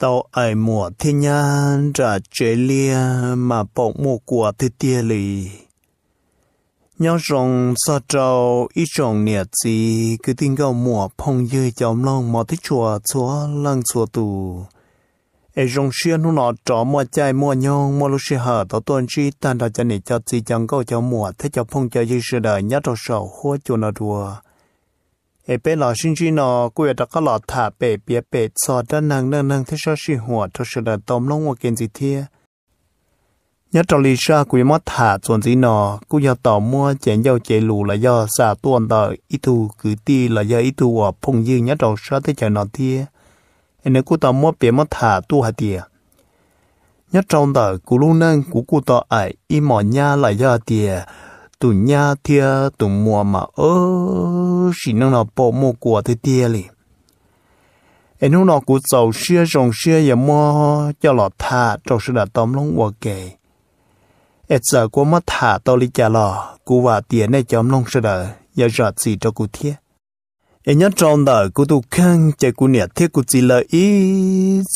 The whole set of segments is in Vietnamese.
tàu ai mùa thiên nhân trả chế lia mà bộ mùa của thế tia lì. Nhớ rằng sao trâu ít trồng nhiệt gì cứ tin câu mùa phong dư chồng lòng mà thích chùa chúa lăng chùa tù. Ai rong xuyên hôn nọ trò mua chai mua nhông mua lúc xì hở tao tuần chi, tan đã chân này cho gì chẳng gạo cho mùa thế cho phong cho dư sự đời nhớ trò sầu hoa chùa nó đùa ai bé lò sinh chi nó cô đã có lọ thả bể bia bể sọ đã năng năng năng thế sao xì sự đời tôm lông hoa kiến gì thia nhớ trong lý sa quý mất thả chuẩn gì nọ cú giờ tỏ mua chén dầu chế lù là do xả tuần tờ ít thu cứ ti là do ít thu ở phong dư nhớ sa thế chờ nọ thia nên cú tỏ mua bể mất thả tu hạt tiề nhớ trong tờ cú lu nâng cú cú tỏ ai im mỏ nha là do tiề tụ nhà thia tụ mua mà ơ chỉ năng là bộ mua của thế tia li em lúc nào cũng giàu xưa rồng xưa giờ mua, cho lọ thả trong sự đã tóm lông của kề. Em giờ có mất thả tao đi chả lọ cô và tiền này chấm lông sự đã giờ giờ gì cho cú thiết em nhớ trong đời cô tu khăn chạy cô nhẹ thiết cô chỉ là ý.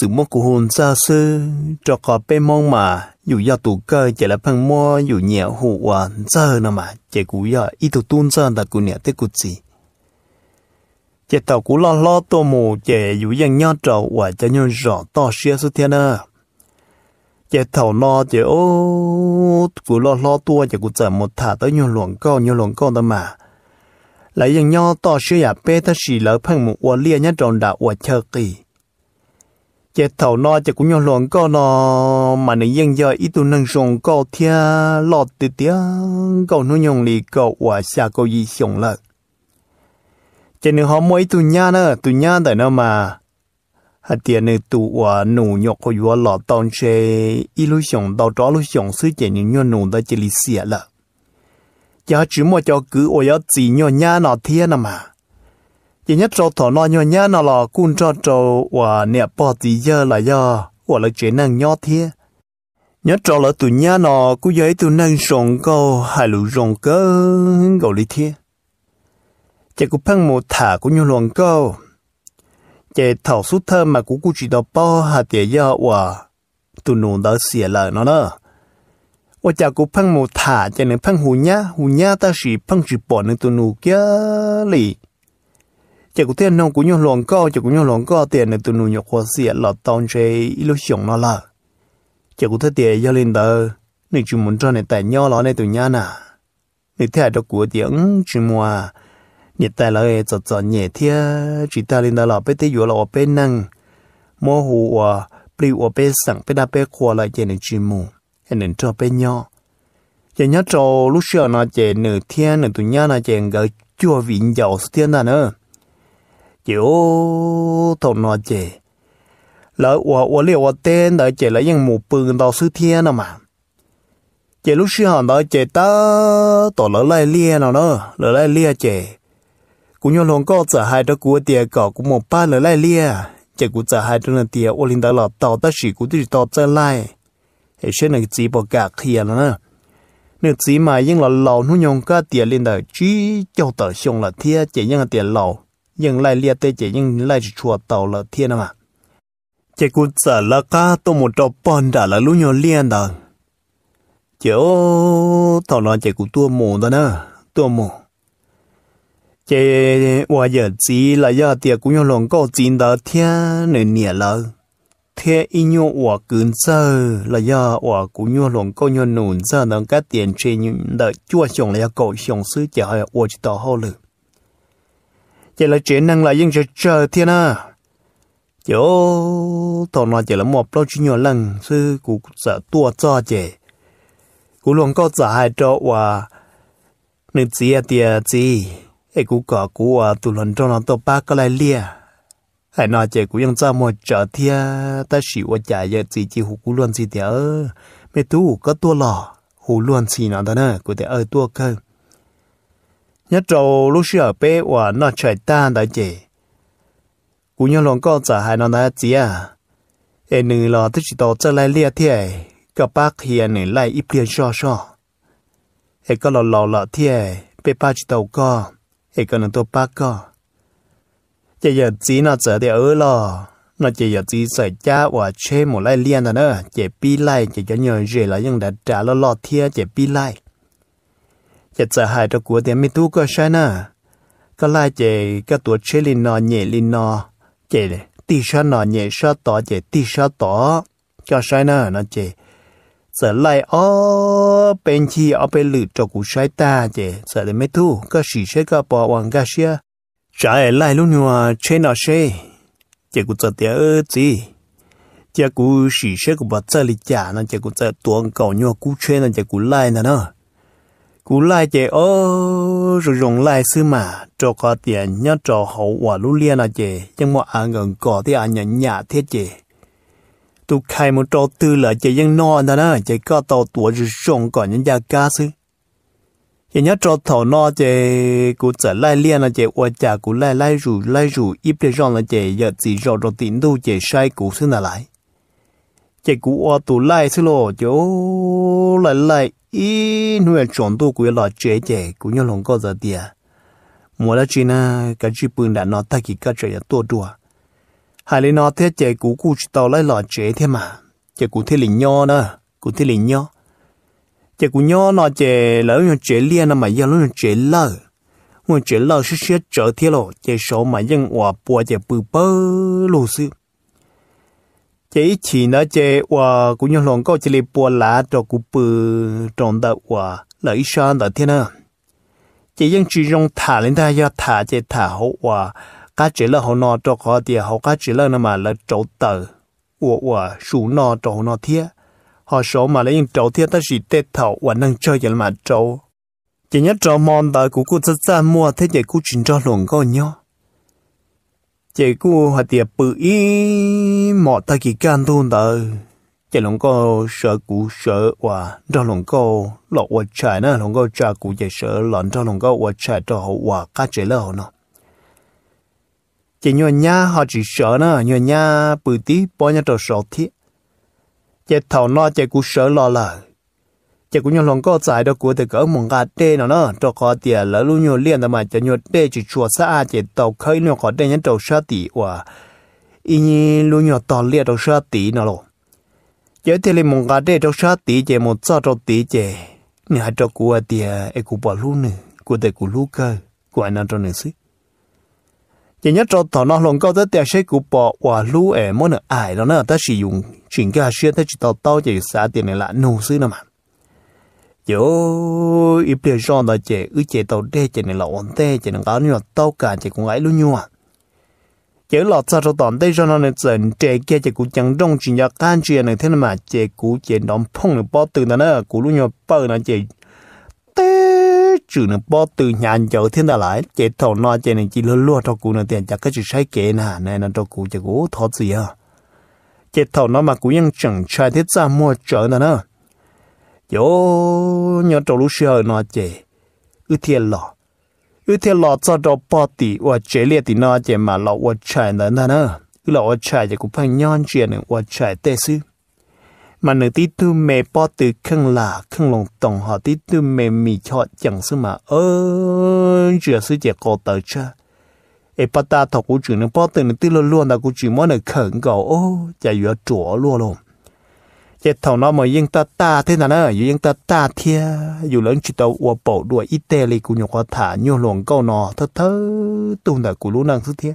Sự mong cô hồn xa xưa cho có bên mong mà. Dù do tụ cơ chạy là phăng mua dù nhẹ hụ hoàn giờ nào mà. Chạy cô giờ ý tụ tuôn giờ là cô nhẹ thiết cô chỉ chạy tàu cô lo lo tô mù, chạy dù dân nhớ trầu và cho nhau rõ to xia số thiên à. Chạy tàu lo, chạy ô cô lo lo tua, chạy cô chạy một thả tới nhau luồng con nhau luồng con đó mà lại dân nhau to sửa ya bê ta xì lỡ phăng một ua lia nhá tròn đã ua chờ kỳ. Chế thầu nó chế cũng nhau luận câu nó mà nó dân giờ ít tu nâng sông câu thia lọt từ tía, cầu nó nhung lì cầu ua xa cầu gì xong lợt chế nếu họ mỗi tu nha nữa tu nha tại nó mà hạt tiền này tu và nụ nhọc của vua lọ tông xe ít lúc xong đào tró lúc xong sư chế những nhon nụ đã chỉ lì xỉa lợt giờ chỉ mua cho cứ ôi ở gì nhỏ nhá nó thiên à mà. Chỉ nhất cho thọ nó nhỏ nhá nó là cun cho cho và nè bỏ gì giờ là do và là chế năng nhỏ thiên nhất cho là tụi nhá nó, cứ giấy tụi năng sống câu hay lũ rong cơ gầu lý thiên chỉ cũng phăng một thả cũng như luồng câu chỉ thảo số thơ mà cũng cũng chỉ đọc bao hạt tiền giờ và tụi nụ đó xỉa lời nó nữa và chả cũng phăng một thả cho nên phăng hù nhá ta chỉ phăng chỉ bỏ nên tụ nụ kia lì chả cũng tiền nông cũng nhau lòng cao chả cũng nhau lòng cao tiền nên tụ nụ nhọc hoa xỉa là tông chế ilu sống nó là chả cũng thấy tiền do lên đó nên chỉ muốn cho nên tại nhau nó nên tụ nhá nà nên theo đó của tiếng chỉ mua nhiệt tại là cho cho nhẹ thia chỉ ta lên đó là bé tế yếu là ở bên năng mô hồ và bị ở bên sẵn bên đa bên khoa lại trên chỉ mù hay nên cho bên nhỏ. Giờ nhớ cho lúc xưa nó chạy nửa thiên, nửa tụi nhá nó chạy gỡ chua vịn dầu thiên đó nữa. Kiểu thầu nó chạy lỡ ủa ủa liệu ủa tên đó chạy lại những mù bừng đó sư thiên nào mà. Chạy lúc xưa họ đó chạy ta tổ lỡ lại lia nào nữa lỡ lại lia chạy cũng như lòng có giờ hai đó của tiền cỏ cú một ba lỡ lại lia. Chạy cú giờ hai đó là tiền ủa linh đó là tàu ta chỉ cú đi tàu trở lại hệ số này chỉ bỏ cả kia là nữa nếu chỉ mà nhưng là lầu nó nhung cái tiệt lên đó chỉ cho tàu xong là thiệt chỉ nhưng là tiệt lầu nhưng lại lia tê chỉ nhưng lại chỉ chùa tàu là thiệt mà chỉ cú giờ là cá tôi một trò bòn đã là lúc nhau liên đó chiếu tàu nó chỉ cú tua mù đó nữa tua mù chế và giờ chỉ là giờ tiệc cũng như lòng có chín đó thiên nửa nhẹ lợ thế ý nhu ủa cứng giờ là do ủa cũng nhu lòng câu nhu nụn giờ nó cái tiền trên những đợt chua xong là cậu xong sư chả hay ủa chỉ tỏ hậu lử. Chỉ là chế năng là những chờ chờ thiên à. Chỗ thằng nó chỉ là một lâu chỉ nhiều lần sư cũng sợ tua cho chế cũng luôn có giả hai cho và nữ chỉ à tiền gì ai cú cọ cú à tụ lần trong nó tổ ba cái lại lia hay nói giống cũng ยัง cho một trở thia ta chỉ qua chạy giờ chỉ chỉ hủ luôn gì thế ơ. Mẹ tú có tua lò hủ luôn gì nó đó nè của thế ơi tua cơ. Nhớ trâu lúc xưa bé và nó chạy ta đại chơi, cũng như lòng con trả hai nó đã chơi, à? Em nữ lò tức chỉ tổ trở lại lia thế các bác hiền nữ lại ít liền so so em có lò lò lò thế bé ba chỉ tổ co. Em có nó tổ ba co. จะอย่าจีน่ะเจอเดี๋ยวเออน่ะจะอย่าจีใส่จ้าว่าเช่หมดไล่เลี้ยนนะเนอะจะปีไล่จะจะเหนื่อยเจแล้วยังดัดจ่าแล้วรอเทียจะปีไล่จะจะหายตะกัวเดี๋ยวไม่ตู้ก็ใช่นะก็ไล่เจก็ตัวเชลินนอนเหนื่อยลินนอเจเลยตีชอนนอนเหนื่อยชอต่อเจตีชอต่อก็ใช่นะนะเจจะไล่อ๋อเป็นชีเอาไปหลุดจากกูใช้ตาเจจะได้ไม่ทู้ก็สีเชื่อก็ปอวังก็เชื่อ trái lại luôn nhua chơi nó chơi, chỉ cụ sợ tiếc gì. Chỉ cụ sĩ xe cũng bắt chơi lịch trả nó chỉ cụ sợ tuồng cầu nhua cụ chơi, nó chỉ cụ lại nè nó cụ lại chỉ ô rồi dùng lại xứ mà cho có tiền nhớ cho hậu quả luôn liên là chỉ nhưng mà à anh gần có thì à anh nhận nhà thế chỉ tụi khai một trò tư là chỉ dân no nè đó chỉ có tàu tuổi rồi dùng còn những gia ca sư chỉ nhớ trò thầu no chỉ cụ trở lại liên là chỉ qua trả cụ lại lại rủ lại rủ ít để rong là chỉ giờ chỉ rò rồi tiền tu chỉ sai cụ xưa là lại. Chỉ cụ ở tụ lại xưa lo chỗ lại lại ý nuôi chọn tu cụ là chế chế cụ nhớ lòng có giờ tiền mua là chỉ na, cái chỉ bưng đã nó ta chỉ cái chuyện tua đùa. Hai lý nó thế chế cũ cũ chỉ tàu lấy lọ chế thế mà. Chế cũ thế lình nho nữa cũ thế lình nho chế cũ nhớ nó chế lỡ như chế liên mà giờ lỡ chế lỡ muốn chế lỡ sẽ sẽ trở thế lộ chế số mà dân hòa bùa chế bự bơ lù sư chế chỉ nó chế hòa cũng nhớ lòng có chế li bùa lá cho cũ bự trong đợt hòa lợi sao đó thế nào chế dân chỉ dùng thả lên ta giờ thả chế thả hậu hòa cá chỉ lỡ hậu nọ cho họ thì hậu cá chỉ lỡ nó mà là chỗ tờ hòa hòa sủ nọ chỗ nọ thiệt họ số mà lấy những chỗ thiệt ta chỉ tết thầu và nâng chơi vậy mà chỗ chỉ nhất chỗ mòn tờ của cô rất ra mua, thế vậy cô chuyển cho luồng coi nhau chỉ cô họ tiệp bự ý mọ ta kỳ can tuôn tờ chỉ luồng cô sợ cụ sợ và cho luồng cô lọ và chạy nữa luồng cô cha cụ chỉ sợ lọn cho luồng cô và chạy cho họ và cá chế là họ nó chỉ nhỏ nhà họ chỉ sợ nữa nhỏ nhà bự tí bao nhiêu trâu sợ thiết chế thầu nó chế cú sợ lo là chế cú nhỏ lòng có giải đó của từ cỡ mong gà tê nó nó cho có tiền lỡ luôn nhỏ liền mà chế nhỏ tê chỉ chùa xa chế tàu khơi nhỏ có tê nhẫn tàu sa tỷ và ý như luôn nhỏ tàu liền tàu sa tỷ nó lo chế thì lên mong gà tê tàu sa tỷ chế một sao tàu tỷ chế nè cho cú của tiền ấy cú bỏ luôn nữa của từ cú lúc cơ của anh nó trâu nữa xí chỉ nhất cho thọ nó lòng câu tới tiền sẽ cụ bỏ quả lú ẻ mỗi nơi ai đó nữa ta sử dụng chuyển cái xuyên tới chỉ tàu tàu chỉ xả tiền này là nô xứ nữa mà. Yo ít tiền cho nó chỉ ư chỉ tàu đe chỉ này là ổn đê chỉ nó có là tàu cả chỉ cũng ấy luôn nhau chỉ là sao cho tàu đê cho nó nên dần chỉ kia chỉ cũng chẳng trong chỉ nhà can chuyện này, thế mà chỉ cũng chỉ đóng phong được bao từ đó nữa cũng luôn nhau bao nó chỉ chữ nó bỏ từ nhà chỗ thiên ta lại chế thầu nó chế này chỉ luôn luôn cho cụ nó tiền chắc cái chữ sai kế nè, này nó cho cụ chỉ cố thọ gì à? Chế thầu nó mà cụ ยัง chẳng trai thiết ra mua chợ nữa nữa yo nhớ cho lúc xưa nó chế ư thiên lọ ư thiên lọ cho cho bỏ tỷ và chế liệt thì nó chế mà lọ và chạy nữa nữa ư lọ và chạy chỉ cụ phải nhon chuyện nữa và chạy tê sư mà nữ tí tu mẹ bỏ từ khăn là khăn lòng tổng họ tí tu mẹ mì cho chẳng sư mà ơ chưa sư 姐 cô tờ cha. Ê bắt ta thọ cụ chuyện nó bỏ từ nó tí luôn luôn là cụ chuyện mỗi nơi khẩn cầu, ô, chả yếu chỗ luôn luôn. Chả thọ nó mà yên ta ta thế nào nữa yên ta ta thia. Dù lớn chỉ tàu ua bộ đuổi ít tê li cụ nhục có thả nhiều luồng câu nọ thơ thơ tung đã cụ lũ năng sư thiết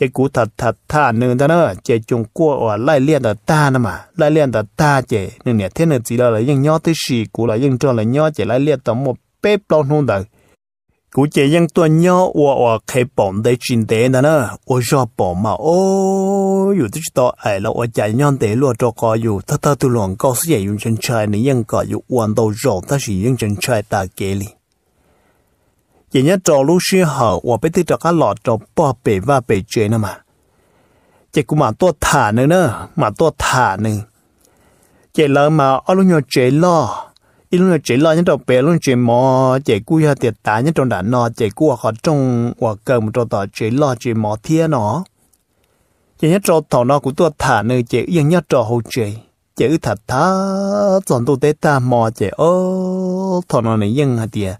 这古塔塔塔能的呢，这中国哦来练的大呢嘛，来练的大这，那年天呢知道了，人家的是古了，人家了鸟这来练的么白包弄的，古这人多鸟我我开本的真的的呢，我说本嘛哦，有的知道哎了，我家人的落着高有，他他都乱告诉也用成菜，你应该有弯到肉，但是用成菜大给力。人家走路时候，我被这条个老走不北哇北追了嘛。这个嘛多塔呢呢，嘛多塔呢。这人嘛，阿龙要追咯，一龙要追咯，你到北龙追毛，这古要得打你中打喏，这古好中我跟不着到追咯追毛天喏。人家走头那古多塔呢，这人家走后追，这塔塔总都得打毛这哦，头那里硬啊点。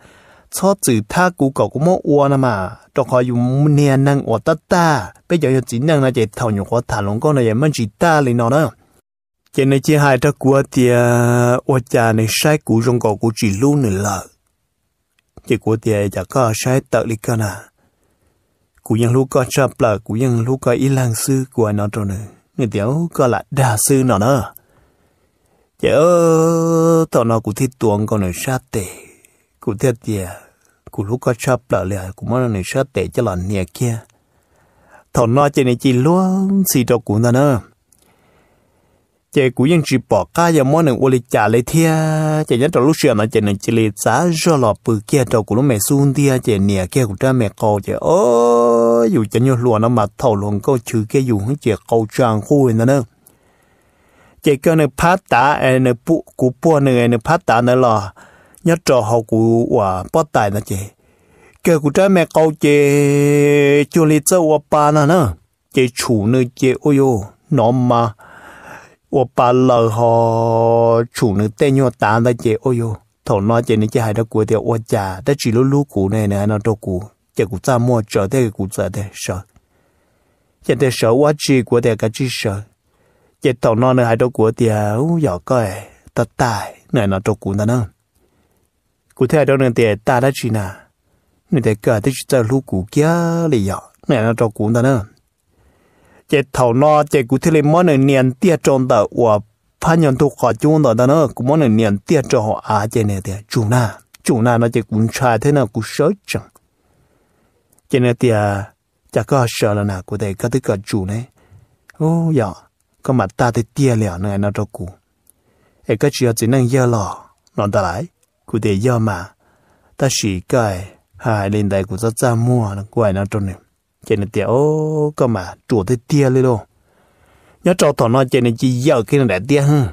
lo chế mò thiên nó chỉ nhớ trò thọ nó của tôi thả nữa chỉ yên nhớ trò hậu chế chỉ thật thá chọn tôi tế ta mò chỉ ô thọ nó này yên hả tiệt cho chữ tha cú cậu cũng mua uo nè mà cho họ dùng nè năng uo ta ta bây giờ chỉ năng là chỉ thầu nhiều khó thả lòng con này mình chỉ ta lên nó nữa cho nên chỉ hai ta của thì uo cha này sai cú trong cậu cú chỉ luôn nữa là chỉ của thì chả có sai tự đi cơ nè cú ยัง lúc có chấp là cú ยัง lúc có ý lang sư của nó rồi nữa người tiểu có là đa sư nó nữa chớ tao nó cú thích tuồng con này sát tệ cú thiệt tiề cú lúc có chấp là liền cú muốn này sát tệ cho lần nhẹ kia. Thọ nó trên này chỉ luôn xì cho cú nó nữa. Chế cú vẫn chỉ bỏ cả giờ món này uli trả lấy thia chế nhất trong lúc xưa nó chế này chỉ lấy giá cho lọ bự kia cho cú lúc mẹ xuống thia chế nhẹ kia cú cha mẹ câu chế ô dù cho nhiều luôn nó mà thầu luôn câu chữ kia dù hết chế câu trang khu nữa nữa. Chế cái này phát tạ này bu cú bua này này phát tạ này là nhớ trò hậu của và bắt tài nó chị. Cái của trái mẹ câu chị cho lý cho và ba nó nữa chị chủ nữa chị ôi yo nó mà và ba lờ họ chủ nữa tên nhau tán đó chị ôi yo thầu nó chị này chị hai đó của thì và già đó chỉ lúc lúc cũ này này nó đâu cũ chị cũng cha mua trở thế cũng cha thế sợ. Chị thế sợ quá chi, của thế cái chi sợ. Chị thầu nó này hai đó của thì ú giờ coi ta tài. Này nó đâu cũ nữa cụ thể đó nên tiền ta đã chỉ nà nên để cả tới chỉ lúc cụ kia lì dọ. Này nó cho cụ ta nữa. Chỉ thầu nó chỉ cụ thể lên món này niên tiệt trong đó và nhân thuộc họ chung đó nữa cụ món này niên tiệt cho họ à chỉ này thì chủ na chủ na nó chỉ cũng trai thế nào cụ sợ chẳng. Chỉ này thì chả có sợ là nào cụ thể có tới cả chủ này ô dạ có mặt ta thì tiệt liệu này nó cho cụ ấy cái chuyện chỉ năng giờ lò. Nó ta lại cụ thể do mà ta chỉ cái hai lên đây của rất ra mua nó quay nó trong này cho nên tiểu cơ mà chủ tới tia lên luôn nhớ cho thằng nó cho nên chỉ giờ cái này đại tia hơn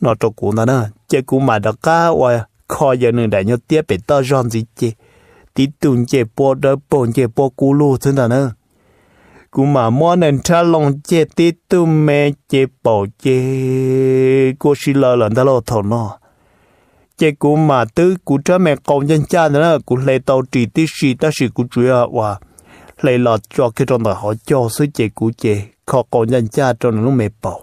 nó cho cụ nó nữa chứ cụ mà đã cá và kho giờ nên đại nhớ tia bị to giòn gì chứ tí tuần chơi bỏ đỡ bỏ chơi bỏ cú lô thế nào nữa cú mà mua nên cha lòng chơi tí tu mẹ chơi bỏ chơi cô xí lờ lần đó lo thằng nó chế của mà tư của cha mẹ công nhân cha nữa của lấy tàu chỉ tí gì ta xì của chủ yếu và lấy lọ cho cái trong đó họ cho số chế của chế khó công nhân cha trong nó mẹ bảo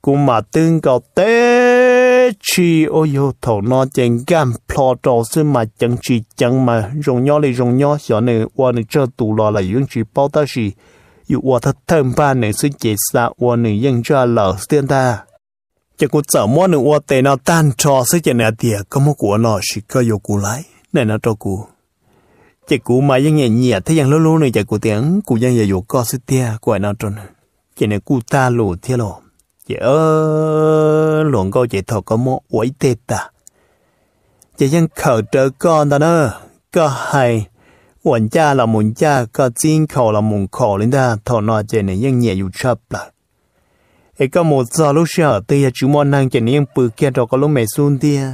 của mà tư cậu tế chi ôi yêu thầu nó chèn gan plo trò sư mà chẳng chỉ chẳng mà rong nhỏ lấy rong nhỏ xnhỏ này qua này cho tù lò là những chỉ bao ta gì yêu qua thật thân ba này sư chế xa qua này yung cho lỡ tiền ta chỉ có giờ mua nữa qua tệ nó tan cho sẽ chỉ nè tiệt có một của nó chỉ có yêu cụ lại nên nó cho cụ chỉ cụ mà những nhẹ nhẹ thế yang lâu lâu này chỉ cụ tiếng cụ yang giờ yêu có sự tiệt của nó cho nó chỉ nè cụ ta lù thế lo chỉ ơ luận câu chỉ thọ có một quấy tệ ta chỉ yang khờ trở con đó nữa có hay วันจ้าเราหมุนจ้าก็จิ้งเขาเราหมุนเขาเลยนะถอนอเจเนี่ยยังเหนียอยู่ชอบละ ấy có một giờ lúc sợ thì chú món năng chỉ nên bự kia cho có lúc mẹ xuân tia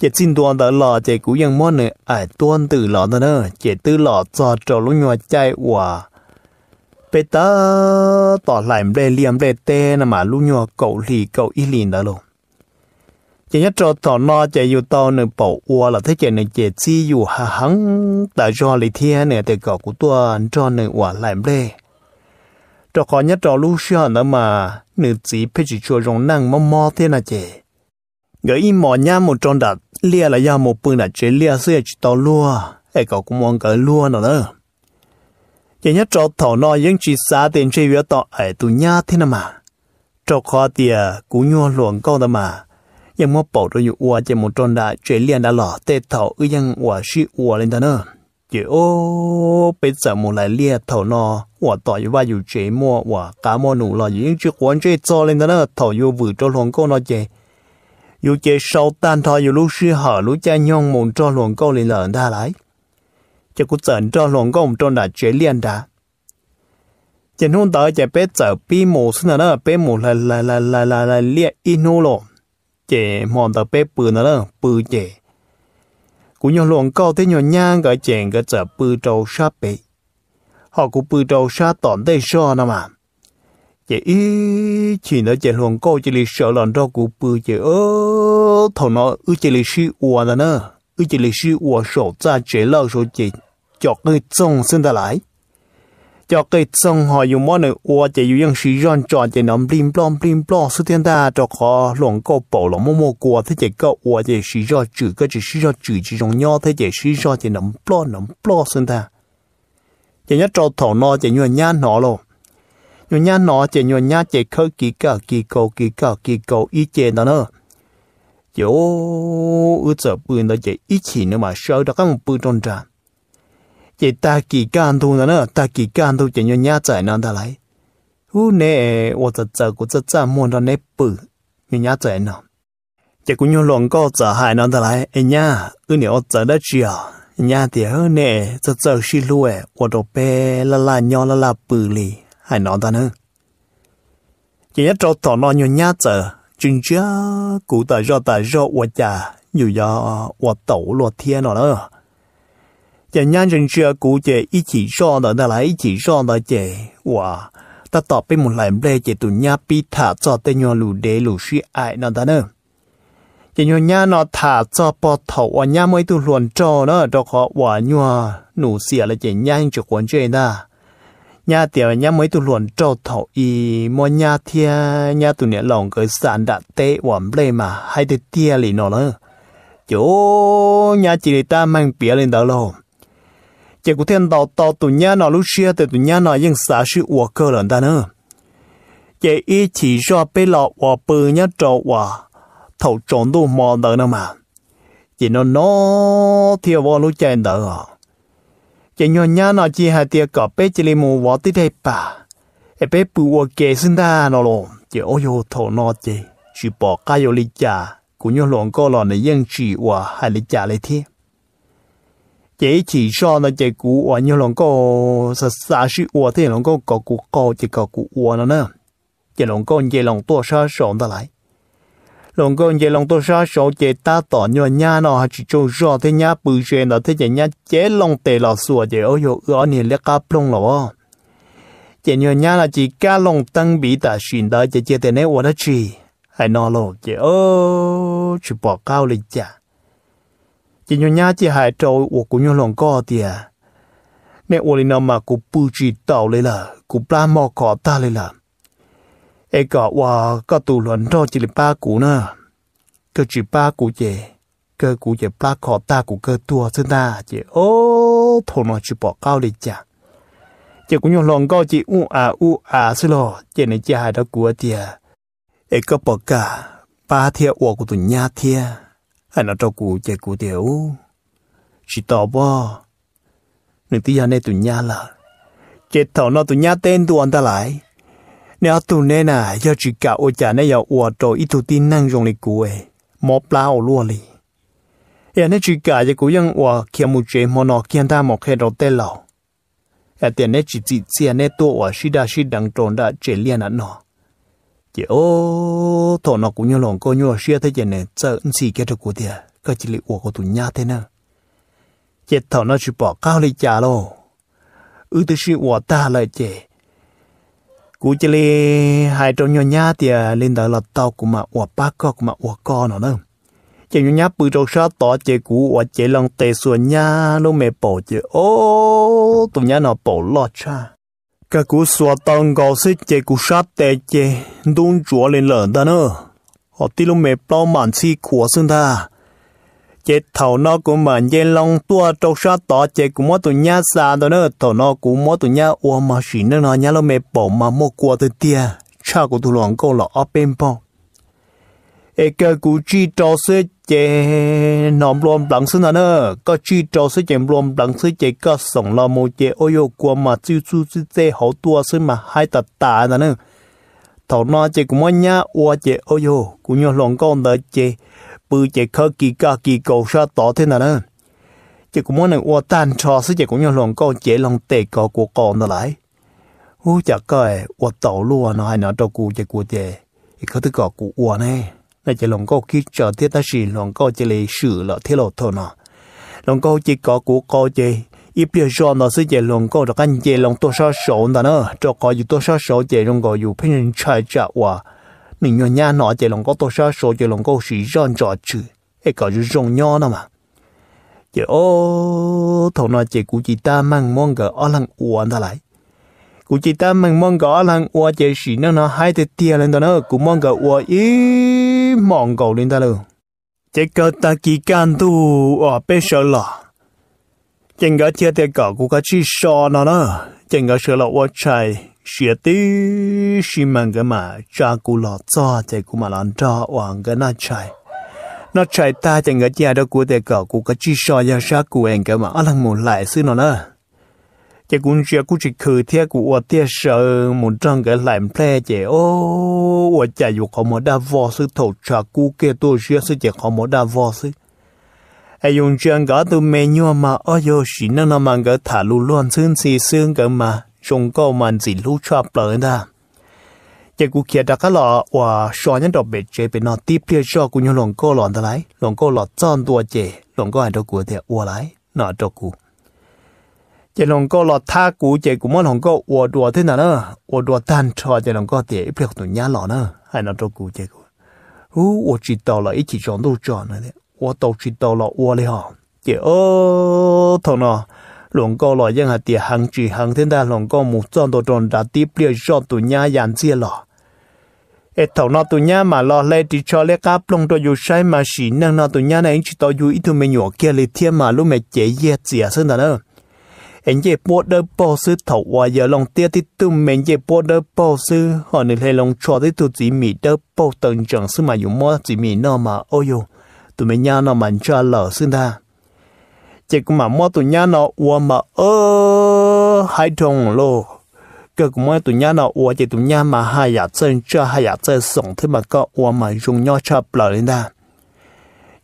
chỉ xin tuan đó lò chỉ cũng ยัง món này ai tuan từ lò đó nữa. Chỉ từ lò cho cho lúc nhỏ chạy hòa bây giờ tỏ lại bê liềm bê tê nè mà lúc nhỏ cậu lì, cậu y lìn đó luôn. Chỉ nhất cho tỏ nó chỉ yêu tao nữa bảo hòa là thế chỉ này chỉ chi yêu hà hắng. Tại cho lì thiên này thì cậu của tuan cho nữa hòa lại bê cho khó nhất trò lúc xưa nữa mà nữ chỉ phải chỉ cho rong năng mò mò thế nào chứ người im mò nhá một tròn đặt lia là do một bữa là chế lia xưa chỉ tao lúa ai có cũng muốn cái lúa nữa nữa chỉ nhất trò thầu nó những chỉ xa tiền chơi việc tao ai tụ nhá thế nào mà? Trò khó tiề cũng nhua luồng câu đó mà. Nhưng mà bảo rồi ua chỉ một tròn đặt chế lia đã lỏ, tê thảo ư yang ua shi ua lên đó nữa chỉ ô bây giờ một lại lia thầu nó và tỏ như vậy dù chế mua và cá mua nụ là những chiếc quán chế cho lên đó thầu yêu vừa cho lòng cô nó chế yêu chế sau tan thọ yêu lúc sư hở lúc cha nhong muốn cho lòng cô lên lợn ta lại. Chỉ cũng dần cho lòng cô trong đã chế liền đã. Chỉ hôm đó chỉ bây giờ bị mổ xin đó bị mổ là là là là là lia inu lo chỉ mòn tới bị bự nữa, bự chế cú nhỏ luồng câu thế nhỏ nhang cái chèn cái chợ bư trâu sa bể. Họ cú bư trâu sa tòn tây so nè mà. Chị ý, chỉ nói chị luồng câu chỉ lì sợ lần đó cũng bư chị ơ thổ nó ư chị lì sư uo nè ư chị lì sư uo sổ ra chị lâu sổ chị chọc người trông xin ta lại cho cái sông họ dùng món này ua chạy dùng những sĩ răn trò chạy nằm bìm blom bìm blom số tiền ta cho họ luồng câu bầu lòng mô mô qua thế chạy câu ua chạy sĩ răn trừ cái chỉ sĩ răn trừ chỉ dùng nhau thế chỉ sĩ răn chỉ nằm blom nằm blom xin ta chỉ nhất trâu thổ nó chạy nhuận nhá nó lo nhuận nhá nó chạy nhuận nhá chỉ khơi kỳ cờ kỳ cầu kỳ cờ kỳ cầu ý chế nó nữa chỗ ư giờ bươn đó chỉ ý chỉ nữa mà sợ đó các một bươn trong tràn chị ta kỳ can thu nữa ta kỳ can thu chỉ nhớ nhá chạy nó ta lại u nè tôi thật giờ cũng rất chăm muốn nó nếp bự. Nhớ nhá chạy nó. Chỉ cũng nhớ lòng có giờ hai nó ta lại anh nhá u nè tôi giờ đã chiều nhá, thì hơn nè rất giờ xí lùi. Tôi đồ bé la la nhỏ la la, bự lì. Hai nó ta nữa. Chỉ nhớ trâu thọ nó nhớ nhá chạy chừng chưa cụ ta do ta do tôi chả nhiều do tôi tổ luật thiên nó nữa. 人家人事啊，姑姐一起说的，那来一起说的姐，哇，他倒闭木来不来姐，都伢比他早得伢路得路水爱那的呢。chỉ nhau nhá nó thả cho bò thầu và nhá mới tu luồn cho nó đọc họ và nhua nụ xìa là chỉ nhá chụp quần chơi ta nhá tiểu nhá mới tu luồn cho thầu y mò nhá thia nhá tu nhẹ lòng cái sàn đã tê quảm lê mà hay tu tia lì nó nữa chỗ nhá chỉ ta mang bia lên đó luôn 结果天到到度娘那路些的度娘那应啥是我个人的呢？也一起说被老我不要找我头中度毛的了嘛，也那那天我路见的啊，也那娘那只还得搞被这里木我的的吧，也被不我给生的那咯，也哦哟头那只，去把家有理家，姑娘两个人的应去我还理家来听。 ล chỉ có thiên đạo đạo tụ nhà nào lúc xưa thì tụ nhà nào nhưng xã sự của cơ lần ta nữa chỉ ý chỉ cho bé lọ và bự nhá trâu và thầu trộn đồ mò đỡ nữa mà chỉ nó nó thiêu vào lúc chạy đỡ à chỉ nhỏ nhà nào chỉ hai tia cọp bé chỉ lấy mù vào tới đây bà em bé bự và kề sinh ta nó luôn chỉ ôi yo thầu nó chỉ chỉ bỏ cái yo lý trả cũng như lòng cô lọ này yên chỉ và hai lý trả lấy thiệt chỉ chỉ cho nó chỉ cú nhớ nhá chỉ hai trâu của cũng nhớ lòng co tiề nè ô li nào mà cụ bự chỉ tàu lấy là cụ ba mò cỏ ta lấy là ai cọ wa có tù luận cho chỉ là ba cụ nữa cơ chỉ ba cụ chè cơ cụ chè ba cỏ ta cụ cơ tua chân ta chè ô thổ nó chỉ bỏ cao lên chả chè cũng nhớ lòng co chỉ u à u à xí lo chè này chỉ hai đó cụ tiề ai có bỏ cả ba thiệt của tụi nhá thiệt anh nó cho cụ chạy cụ tiểu. Chỉ tỏ bò. Nên tí này tụi nhà là, chết thầu nó, tụi nhà tên tụi anh ta lại. Nếu tụi nè nè giờ chỉ cả ô chả này giờ ô trò ít tụi tin năng dùng lịch cụ ấy mò plau luôn đi giờ chỉ cả cho cụ yang ô kia một chế mà nó kia ta một cái đầu tên lẩu giờ tiền chỉ chỉ chỉ này tụi ô xí đa đằng tròn đã chế liền nó chỉ ô, thọ nó cũng như lòng coi như là xia thế chỉ này sợ gì cái được của tiệt cái chỉ liệu của tụi nhà thế nào chỉ thọ nó chỉ bỏ cao lên trả lo ư tư sự của ta lại chỉ cú chỉ li hai trong nhau nhà thì lên đó là tao cũng mà của ba con cũng mà của con nó đâu chỉ nhau nhà bự trong sát tỏ chỉ cú của chỉ lòng tệ xuân nhà nó mẹ bỏ chỉ ô, tụi nhà nó bỏ lọt cha cái cú xóa tông gò xích chế cú sát tệ chế, đun chúa lên lợn ta nữa. Họ tí lúc mẹ bao màn chi của xương ta chế thầu nó cũng mà dê long tua trâu sát tỏ, chế cũng mất tụi nhá xa ta nữa. Thầu nó cũng mất tụi nhá ua mà xỉ nữa nó nhá lúc mẹ bỏ mà mua qua từ tia. Cha của tụi lòng câu là ở bên bao ê, cái cú chi trâu xích chế nóm lom bằng sinh nè nữa có chi trâu xích chém lom bằng xích chế có sống là một chế ôi yêu qua mà chiu chu chu chế hậu tua xích mà hai tạt tà nè nè thầu nó chế cũng muốn nhá ua chế ôi yêu cũng như lòng con đỡ chế bự chế khơ kỳ ca kỳ cầu sa tỏ thế nè nè chế cũng muốn là ua tan cho xích chế cũng như lòng con chế lòng tệ cò của con đó lại. U chả coi ua tàu luôn nó hay nó đâu cụ chế cụ chế có thứ cò cụ ua này là chỉ lòng có khi trở thiết ta chỉ lòng có chỉ lấy sử là thiết lộ thôi nó. Lòng có chỉ có của có chỉ, ít biết rõ nó sẽ chỉ lòng có được anh chỉ lòng tôi sao số đó nữa. Cho có gì tôi sao số chỉ lòng có dù phải nên chạy chạy qua mình nhớ nhà chỉ lòng có tôi sao số chỉ lòng có sự rộn rộn chứ. Ấy có gì rộn nhau mà. Chỉ, ô thầu nó chỉ của chị ta mang mong gỡ ở lăng uổng ra lại. Cụ chỉ ta mình mong gõ lăng ua chỉ sĩ nó nó hai tê tia đó nó cụ mong gõ ua mong cầu lên ta luôn chỉ có ta kỳ can tu ở bên sợ lọ. Chẳng có thiệt thì có cụ cái chi so nọ nó chẳng có sợ lọ uốn chạy xía tí xin mang cái mà cha cụ lọ cho chỉ cụ mà làm cho hoàng cái nó chạy nó chạy ta chẳng cái nhà đó của để cậu của cái chi so ya sa của anh cái mà. Ở lăng một lại xứ nọ nữa chỉ cũng chỉ cũng chỉ khử theo của ở theo sợ một trong cái làm ple chỉ ô ở chạy อยู่ có một đa vò sư thổ trà cú kia, tôi chỉ sư chỉ có một đa vò sư. Ai dùng chân gõ từ mẹ nhau mà. Ở yo chỉ nó là mang cái thả lu luôn xương xì xương cái mà. Trong câu mà chỉ lu cho bờ đó chỉ cũng kia đã cái lọ và so nhân đồ bệt chế bên nó tiếp theo cho cụ nhau lòng cô lọn đó lại. Lòng cô lọ chọn tua chế lòng cô ai đâu cụ thì ua lại. Nó đâu cụ. chỉ lòng cô lọ tha cụ chế cụ muốn lòng cô ua đùa thế nào nữa ua đùa tan cho chỉ lòng cô thì ít việc tụi nhá lọ nữa hay nó đâu cụ chế cụ ú ua chỉ tàu là ít chỉ chọn đâu chọn nữa đấy ua tàu chỉ tàu là ua lấy họ chỉ ơ thằng nào lòng cô lọ ยัง hạt tiền hàng chỉ hàng thế nào lòng cô một chọn đồ tròn đã tiếp theo cho tụi nhá dàn chia lọ เอถอนอตุญญามาลอเลติชอเลกาปลงตัวอยู่ใช้มาสีนังนอตุญญาในอินชิตอยู่อีตุเมญวเกียลิเทียมาลุเมเจเยเจียซึ่งนั่นเออเอ็นเจปวดเดอปอซื้อถาวายลงเตี้ยที่ตุ้มเมนเจปวดเดอป anh dễ bỏ đỡ bộ sư thấu và giờ lòng tiếc thì tụi mình dễ bỏ đỡ bộ sư họ nên hay lòng cho thì tụi chỉ mì đỡ bộ tận chẳng sư mà dùng mua chỉ mì nó mà ôi yo tụi mình nhà nó mà cho lỡ sư ta chỉ cũng mà mua tụi nhà nó và mà ơ hai đồng lô cái cũng mua tụi nhà nó và chỉ tụi nhà mà hai nhà chân cho hai nhà chân sống thì mà có và mà dùng nhau cho lỡ lên ta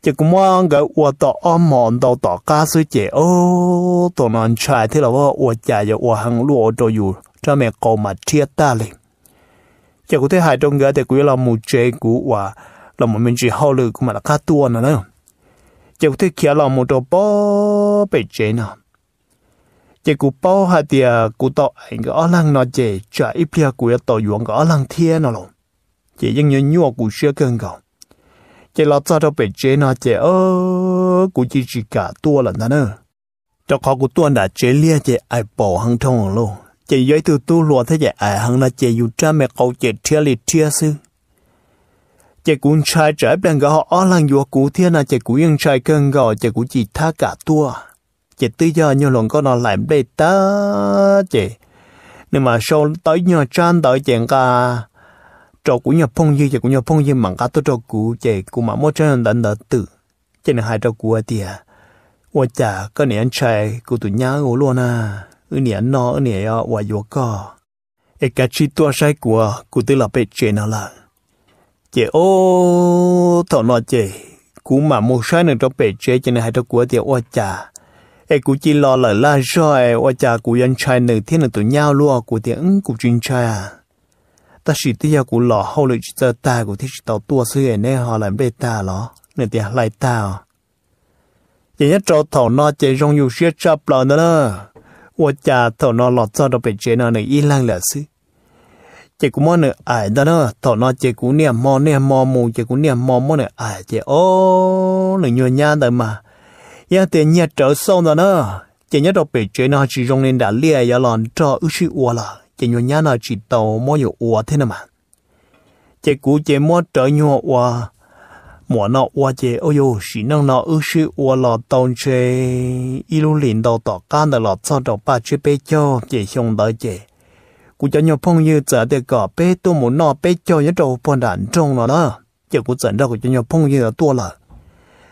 chỉ cũng mong cái ô tô ôm mòn đầu tỏ cá suy chế ô tổ non trai thì là vợ ô cha giờ ô hàng lúa cho dù cha mẹ cô mà chia ta liền chỉ có thể hai trong cái thì quý là một chế cũ và là một mình chỉ hậu lực mà là cả tua nữa đấy chỉ có thể kia là một đồ bỏ bị chế nào chỉ cú bỏ hai tia cú tọ anh cái lăng nó chế trả ít bia cú tọ yuồng cái lăng thiên nào luôn chỉ những nhớ nhua cú xưa cơn cầu chỉ lo cho đâu bị chế nó chỉ ơ cụ chỉ chỉ cả tua lần đó nữa cho khó của tua đã chế lia chỉ ai bỏ hăng thông luôn chỉ giới từ tu lùa thế chỉ ai hăng là chỉ dù cha mẹ cậu chỉ thiệt liệt thiệt sư. Chỉ cũng trai trái bên gõ họ ở lăng yuan cú thiên là chỉ cũng yên trai cơn gõ chỉ cũng chỉ tha cả tua. Chị tư giờ nhiều lần có nó làm đây ta, chị. Nhưng mà sau tới nhờ trang tới chuyện cả trò của nhà phong như chị của nhà phong như mà cả tôi trò của chạy của mà mỗi trang đánh đỡ tự chị là hai trò của thì à tôi chả có nẻ anh trai của tụi nhá ngủ luôn à. Ở nè nó ở nè ở ngoài vô co. Ê cả chi tua sai của của tôi là bê chị nào là. Chạy ô thọ nó chạy cũng mà một sai nữa trong bê chị cho nên hai trò của thì tôi chả ai cụ chỉ lo lời la rồi và cha cụ yên trai nửa thiên nữ tụi nhau luôn cụ tiếng cụ chuyên trai à ta chỉ tiếc giờ cụ lọ hậu lực giờ ta cụ thích tàu tua xưa này họ làm bê ta lọ nên tiếc lại ta à? chỉ nhất trâu thầu nó chỉ trong nhiều xe chấp lọ nữa và cha thầu nó lọt cho nó bị chế nó này, y lăng là xứ. Chỉ cũng món nữa ai đó nữa thầu nó chỉ cũng niệm mò niệm mò mù chỉ cũng niệm mò mò nữa ai chỉ ô nữa nhiều nhà đời mà. Ya tiền nhật trở sâu đó nữa chỉ nhớ đọc bị chuyện nó chỉ dùng nên đã lia ya lon cho ước sự chỉ nhớ nhá là chỉ tàu mua nhiều ua thế nào mà. Chỉ cú chỉ mua trở nhiều ua mua nó ua chỉ ôi yo chỉ năng nó ước sự ua là tàu chế lúc liền đầu tỏ can đó là cho đầu ba chế bê cho chỉ xong đợi chỉ cú cho nhiều phong như giờ để có bê tôi muốn nó bê cho nhớ đầu phần đàn trong nó đó. Chỉ cú dẫn ra cú cho nhiều phong như là tua là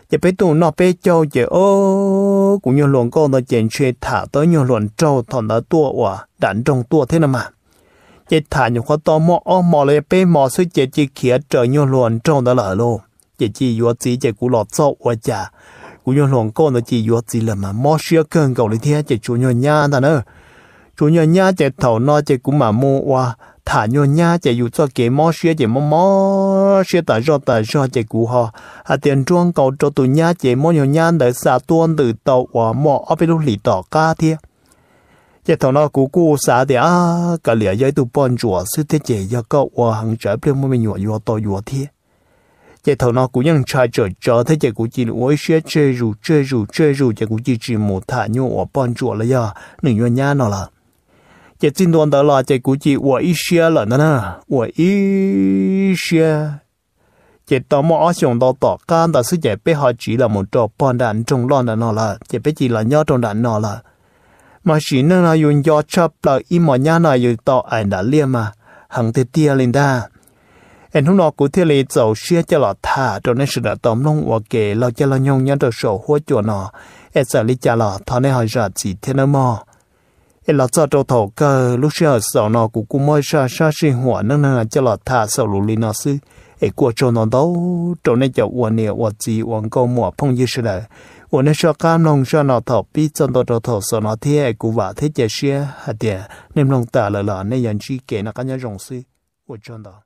chỉ bê tôi nó bê cho chỉ ô cũng như luận con nó chuyện chuyện thả tới như luận trâu thằng nó tua và đạn trong tua thế nào mà. Chỉ thả nhiều khó to, mò ô mò lấy bê, mò suy chỉ chỉ khía trở như luận trâu đó lỡ lô. Chỉ chỉ yếu chỉ chỉ cú lọt sâu và chả cũng như luận con nó chỉ yếu chỉ là mà mò xưa cơn cầu lấy thế chỉ chủ như nhà ta nữa chủ như nhà chỉ thầu nó chỉ cũng mà mua và thả nhô nha chạy dụ cho kế mò xưa chạy mò mò xưa tả do tả do chạy cú họ à tiền truong cầu cho tụi nha chạy mò nhô nha để xả tuôn từ tàu và mò ở bên lúc lì tỏ ca thiê chạy thằng nó cú cú xả thì à cái lìa giấy tụ bọn chùa sư thế chạy do cậu và hàng trở bên mua mình nhọ nhọ to nhọ thiê chạy thầu nó cũng ยัง trai trở trở thế chạy cũng chỉ ôi xe chơi rù chơi rù chơi rù chạy cú chỉ chỉ một thả nhô ở bọn chuột là ya nửa nhô nhá nó là chỉ là chỉ chỉ nè tao sự chỉ là một trò là chỉ chỉ là là mà nên là dùng do chấp là im mà nhá này dùng tỏ ảnh đã liêm mà hằng thế tia lên đa Anh hôm nọ cụ thể là dầu xe cho lọ thả cho nên sự đã tóm lông và kể lo cho lo nhông nhá được sổ hua chùa nọ em sợ lý cha lọ thọ nên hỏi ra chỉ thế nữa mò em lọ cho trâu thổ cơ, lúc xe ở sổ nọ cụ mới xa xa sinh hỏa nên là cho lọ thả sau lù lý nọ sư em qua cho nó đâu cho này cho uẩn nè uẩn gì uẩn câu mùa phong như thế này uẩn này cho cam nông, cho nó thọ bí chân đồ trâu thổ sổ thế em cụ vả thế chế xe hạt địa nên lòng ta là là nên nhận chi kể là cá nhân rồng sư uẩn cho đó